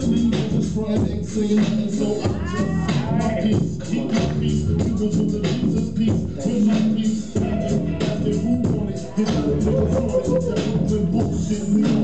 to so I'm just my peace, keep my peace, you. was with the Jesus peace, with my peace, after, after who wanted, his own on it, that was bullshit, we